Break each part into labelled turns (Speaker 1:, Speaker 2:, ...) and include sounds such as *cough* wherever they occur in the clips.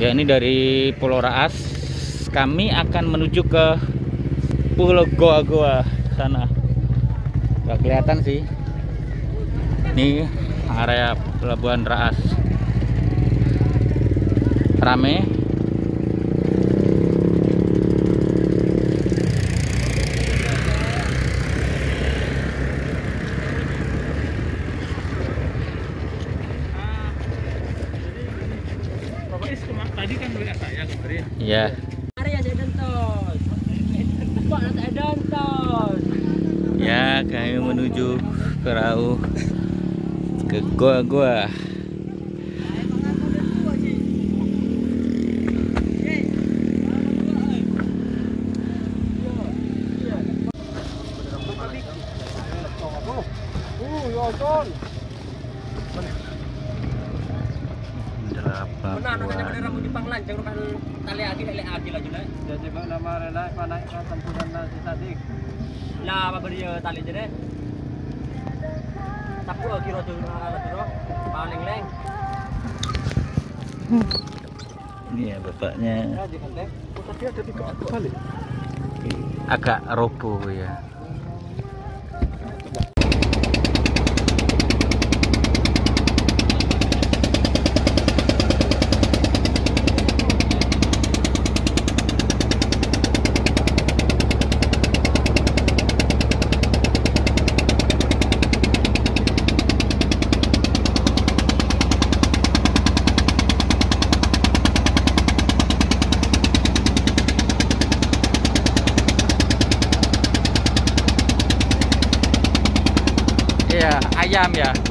Speaker 1: Ya ini dari Pulau Raas kami akan menuju ke Pulau Goa Goa sana. Gak kelihatan sih. Ini area Pelabuhan Raas. Rame.
Speaker 2: Bapak Is kema- tadi kan WA saya kemarin.
Speaker 1: Ya.
Speaker 3: Hari ada dantos. Pak ada dantos.
Speaker 1: Kami menuju perahu ke
Speaker 3: Jepang lancang kan tali lagi tali lagi lah jelas.
Speaker 2: Jadi bang nama rela panak ka tempuran na si
Speaker 3: Lah apa dia tali je deh. Sapu kira tu ala tu paling leng.
Speaker 1: Ini ya bapaknya
Speaker 2: kan tapi
Speaker 1: agak roboh ya. Iya, ayam ya.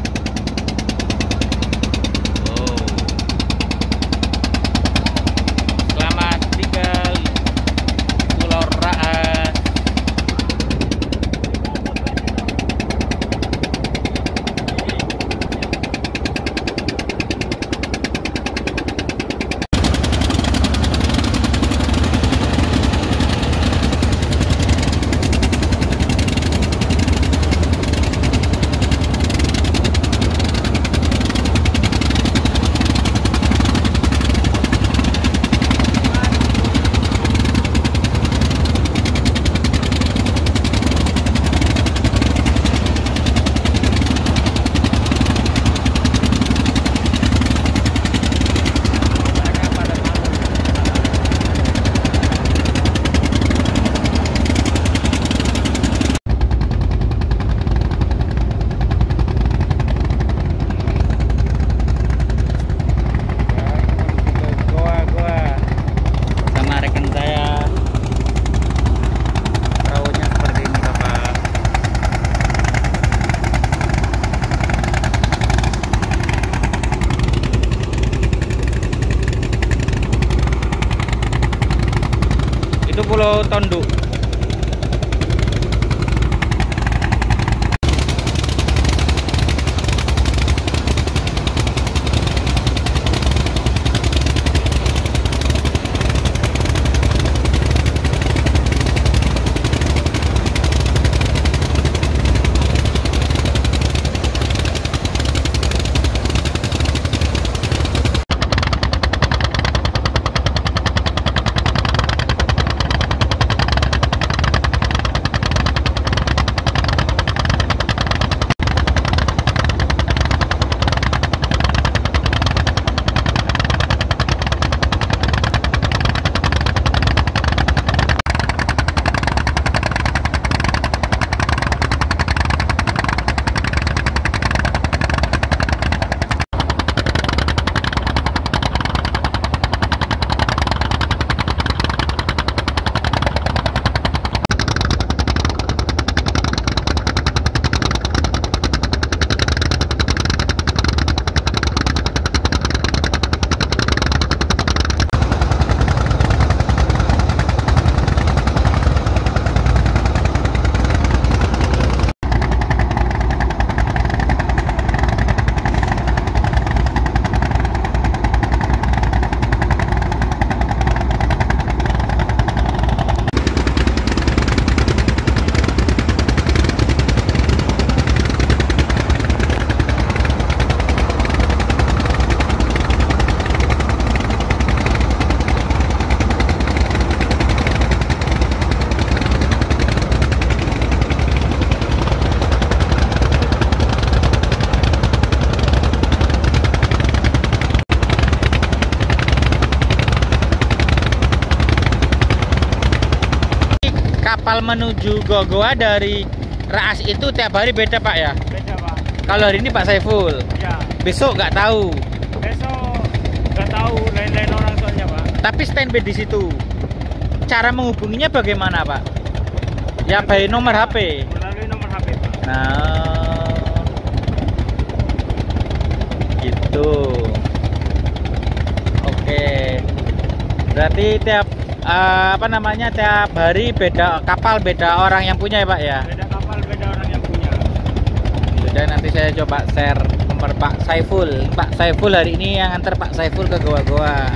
Speaker 1: Kapal menuju Goa dari Raas itu tiap hari beda Pak ya?
Speaker 2: Beda pak.
Speaker 1: Kalau hari ini Pak Saiful,
Speaker 2: Ya.
Speaker 1: besok nggak tahu.
Speaker 2: Besok nggak tahu lain-lain orang soalnya pak.
Speaker 1: Tapi standby di situ. Cara menghubunginya bagaimana Pak? Ya by nomor HP.
Speaker 2: Melalui nomor HP pak.
Speaker 1: Nah, gitu. Oke. Berarti tiap eh, apa namanya tiap hari beda kapal beda orang yang punya ya Pak ya.
Speaker 2: Beda kapal beda orang yang punya.
Speaker 1: Sudah nanti saya coba share nomor Pak Saiful. Pak Saiful hari ini yang antar Pak Saiful ke goa-goa.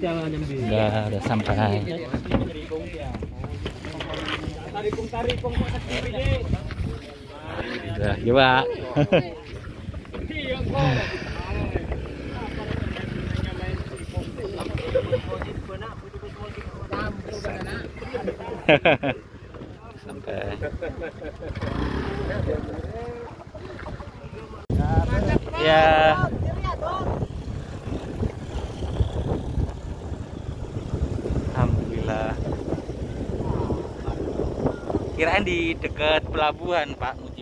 Speaker 2: Jangan nyambi.
Speaker 1: Udah, udah sampai. Udah, ya *laughs* Sampai. Ya. Alhamdulillah. Kirain di dekat pelabuhan, Pak.